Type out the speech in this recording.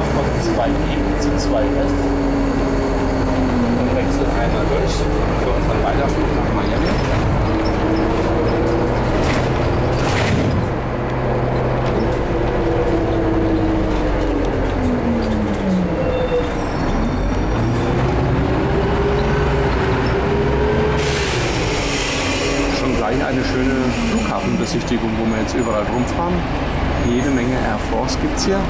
2E zu 2F und wechseln einmal durch für unseren Weiterflug nach Miami. Schon gleich eine schöne Flughafenbesichtigung, wo wir jetzt überall rumfahren. Jede Menge Air Force gibt es hier.